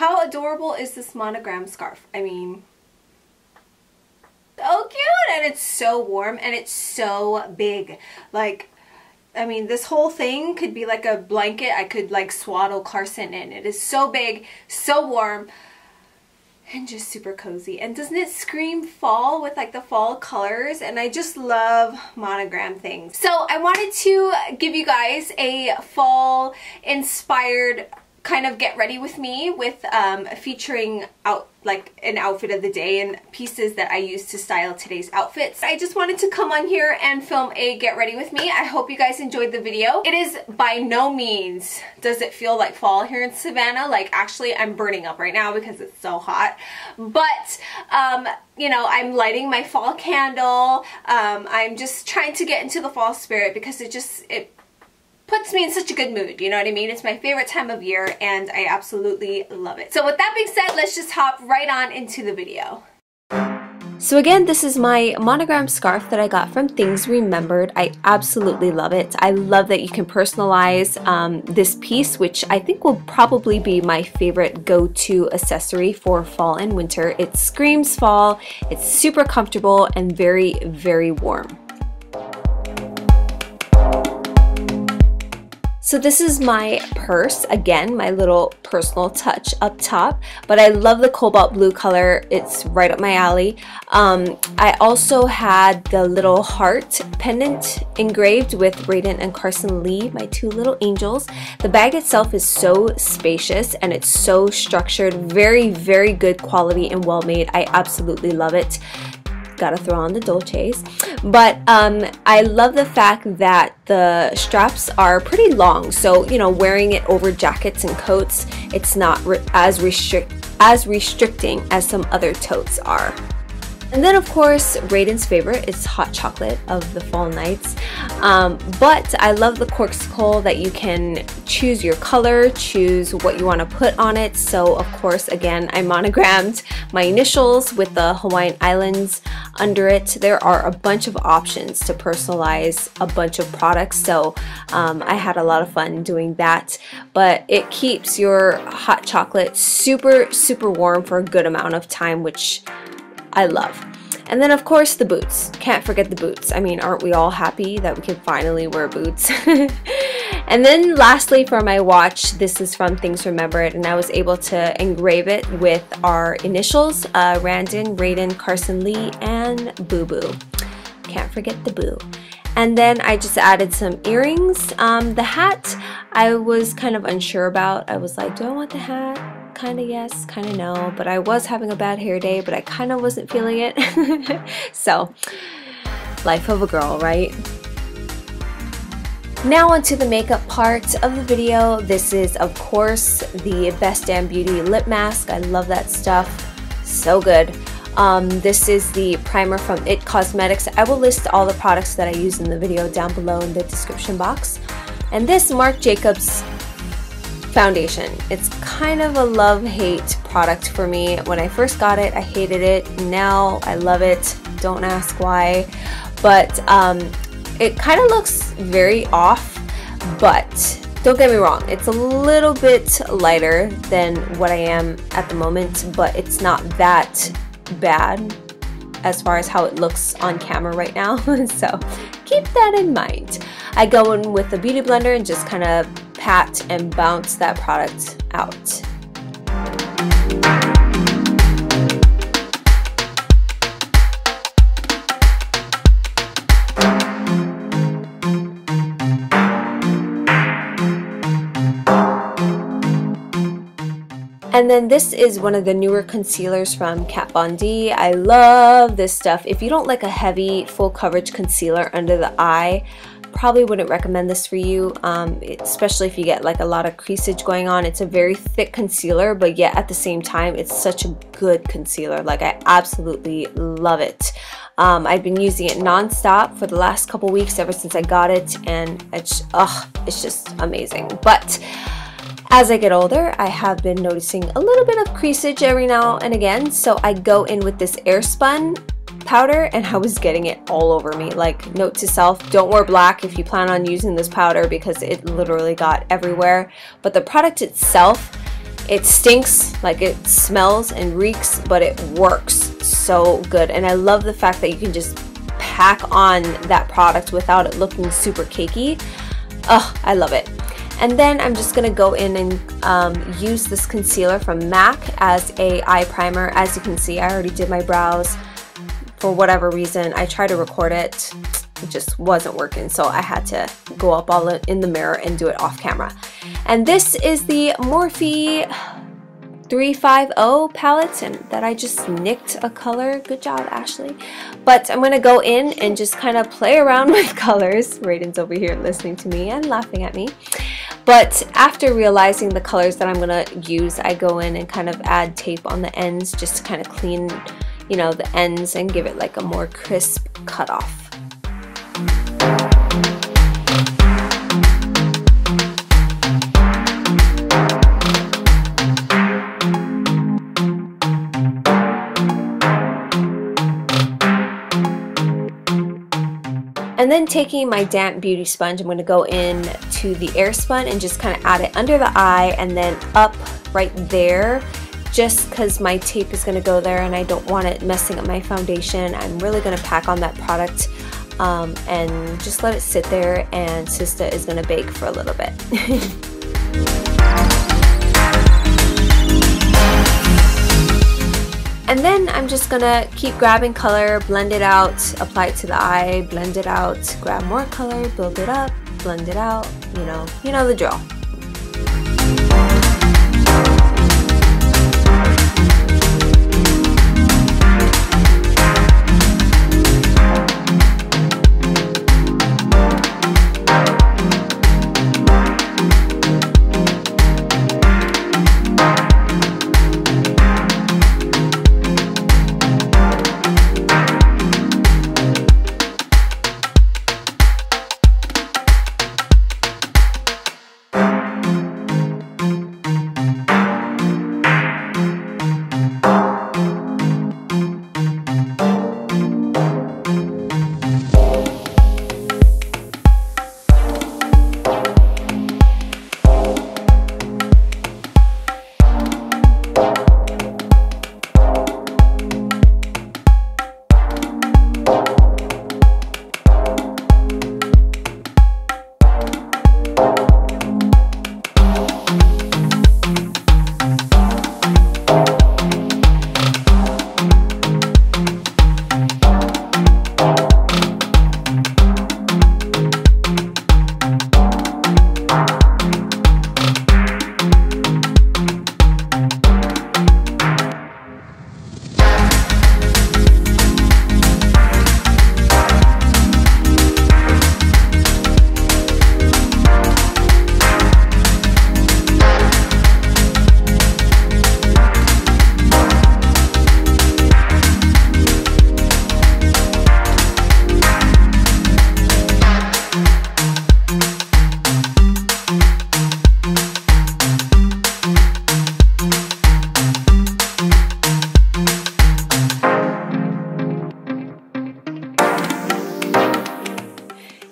How adorable is this monogram scarf? I mean, so cute and it's so warm and it's so big. Like, I mean, this whole thing could be like a blanket I could like swaddle Carson in. It is so big, so warm and just super cozy. And doesn't it scream fall with like the fall colors? And I just love monogram things. So I wanted to give you guys a fall inspired kind of get ready with me with um, featuring out like an outfit of the day and pieces that I use to style today's outfits. I just wanted to come on here and film a get ready with me. I hope you guys enjoyed the video. It is by no means does it feel like fall here in Savannah. Like actually I'm burning up right now because it's so hot. But um, you know, I'm lighting my fall candle. Um, I'm just trying to get into the fall spirit because it just, it puts me in such a good mood, you know what I mean? It's my favorite time of year and I absolutely love it. So with that being said, let's just hop right on into the video. So again, this is my monogram scarf that I got from Things Remembered. I absolutely love it. I love that you can personalize um, this piece, which I think will probably be my favorite go-to accessory for fall and winter. It screams fall, it's super comfortable and very, very warm. So this is my purse, again, my little personal touch up top, but I love the cobalt blue color. It's right up my alley. Um, I also had the little heart pendant engraved with Raiden and Carson Lee, my two little angels. The bag itself is so spacious and it's so structured, very, very good quality and well made. I absolutely love it gotta throw on the Dolces. But um, I love the fact that the straps are pretty long, so you know, wearing it over jackets and coats, it's not re as restrict as restricting as some other totes are. And then of course, Raiden's favorite is hot chocolate of the fall nights. Um, but I love the Corkcicle that you can choose your color, choose what you want to put on it. So of course, again, I monogrammed my initials with the Hawaiian Islands under it. There are a bunch of options to personalize a bunch of products. So um, I had a lot of fun doing that. But it keeps your hot chocolate super, super warm for a good amount of time, which I love. And then of course the boots. Can't forget the boots. I mean, aren't we all happy that we can finally wear boots? and then lastly for my watch, this is from Things Remembered and I was able to engrave it with our initials, uh, Randon, Raiden, Carson Lee, and Boo Boo. Can't forget the Boo. And then I just added some earrings. Um, the hat I was kind of unsure about. I was like, do I want the hat? Kind of yes, kind of no, but I was having a bad hair day, but I kind of wasn't feeling it. so, life of a girl, right? Now onto the makeup part of the video. This is, of course, the Best Damn Beauty lip mask. I love that stuff. So good. Um, this is the primer from IT Cosmetics. I will list all the products that I use in the video down below in the description box. And this Marc Jacobs foundation. It's kind of a love-hate product for me. When I first got it, I hated it. Now I love it. Don't ask why. But um, it kind of looks very off, but don't get me wrong, it's a little bit lighter than what I am at the moment, but it's not that bad as far as how it looks on camera right now. so keep that in mind. I go in with the Beauty Blender and just kind of pat and bounce that product out. And then this is one of the newer concealers from Kat Von D. I love this stuff. If you don't like a heavy full coverage concealer under the eye, probably wouldn't recommend this for you, um, especially if you get like a lot of creasage going on. It's a very thick concealer, but yet at the same time, it's such a good concealer. Like I absolutely love it. Um, I've been using it non-stop for the last couple weeks ever since I got it and it's, ugh, it's just amazing. But as I get older, I have been noticing a little bit of creasage every now and again, so I go in with this Airspun powder and I was getting it all over me. Like, note to self, don't wear black if you plan on using this powder because it literally got everywhere. But the product itself It stinks, like it smells and reeks, but it works so good. And I love the fact that you can just pack on that product without it looking super cakey. Oh, I love it. And then I'm just gonna go in and um, use this concealer from MAC as a eye primer. As you can see, I already did my brows. For whatever reason, I tried to record it. It just wasn't working, so I had to go up all in the mirror and do it off camera. And this is the Morphe 350 palette and that I just nicked a color. Good job, Ashley. But I'm going to go in and just kind of play around with colors. Raiden's over here listening to me and laughing at me. But after realizing the colors that I'm going to use, I go in and kind of add tape on the ends just to kind of clean, you know, the ends and give it like a more crisp cutoff. And then taking my damp beauty sponge, I'm going to go in to the Airspun and just kind of add it under the eye and then up right there just because my tape is going to go there and I don't want it messing up my foundation. I'm really going to pack on that product um, and just let it sit there and Sista is going to bake for a little bit. And then I'm just gonna keep grabbing color, blend it out, apply it to the eye, blend it out, grab more color, build it up, blend it out, you know, you know the drill.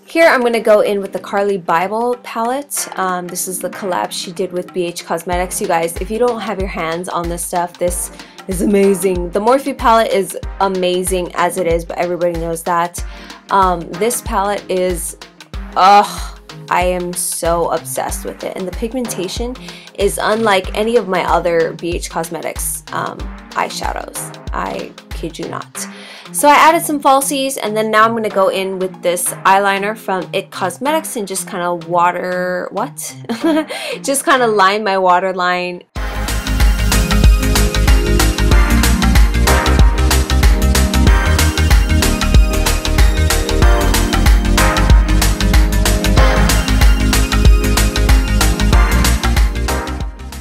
Here I'm going to go in with the Carli Bybel palette. Um, this is the collab she did with BH Cosmetics. You guys, if you don't have your hands on this stuff, this is amazing. The Morphe palette is amazing as it is, but everybody knows that. Um, this palette is, ugh, I am so obsessed with it. And the pigmentation is unlike any of my other BH Cosmetics um, eyeshadows. I kid you not. So I added some falsies and then now I'm going to go in with this eyeliner from IT Cosmetics and just kind of water, what? just kind of line my waterline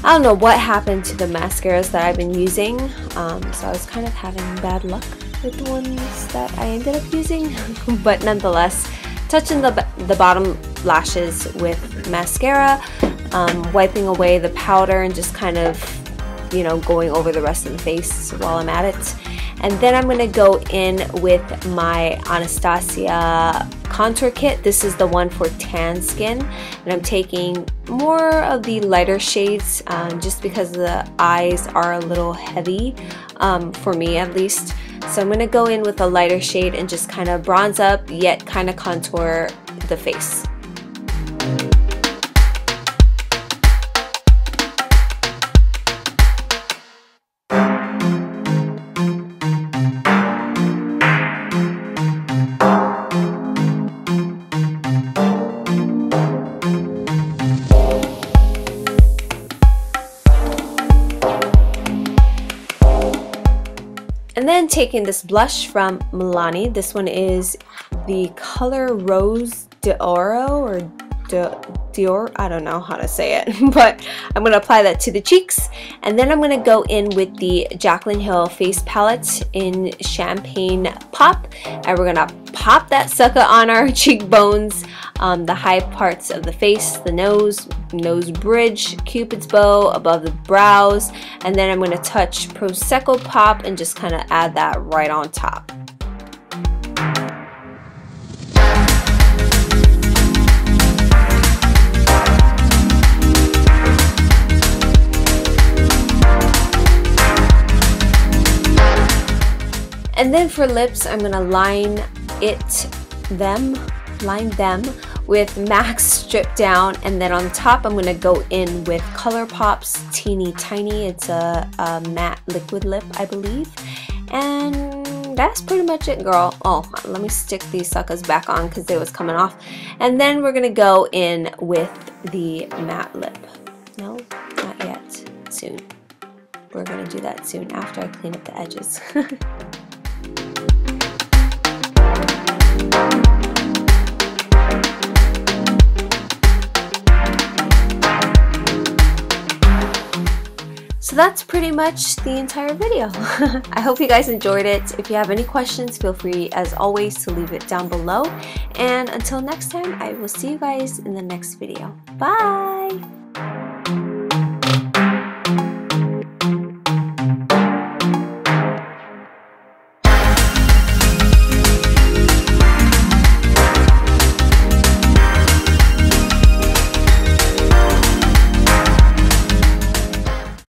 I don't know what happened to the mascaras that I've been using, um, so I was kind of having bad luck with the ones that I ended up using. but nonetheless, touching the, the bottom lashes with mascara, um, wiping away the powder and just kind of, you know, going over the rest of the face while I'm at it. And then I'm going to go in with my Anastasia contour kit. This is the one for tan skin. And I'm taking more of the lighter shades um, just because the eyes are a little heavy, um, for me at least. So I'm going to go in with a lighter shade and just kind of bronze up yet kind of contour the face. And then taking this blush from Milani. This one is the color Rose d'Oro or Dior, I don't know how to say it, but I'm going to apply that to the cheeks. And then I'm going to go in with the Jaclyn Hill face palette in Champagne Pop. And we're going to pop that sucker on our cheekbones, um, the high parts of the face, the nose, nose bridge, cupid's bow, above the brows. And then I'm going to touch Prosecco Pop and just kind of add that right on top. And then for lips, I'm gonna line it, them, line them with MAC Strip Down. And then on top, I'm gonna go in with ColourPop's Teeny Tiny. It's a, a matte liquid lip, I believe. And that's pretty much it, girl. Oh, let me stick these suckers back on because they was coming off. And then we're gonna go in with the matte lip. No, not yet. Soon. We're gonna do that soon after I clean up the edges. So that's pretty much the entire video. I hope you guys enjoyed it. If you have any questions, feel free as always to leave it down below. And until next time, I will see you guys in the next video. Bye!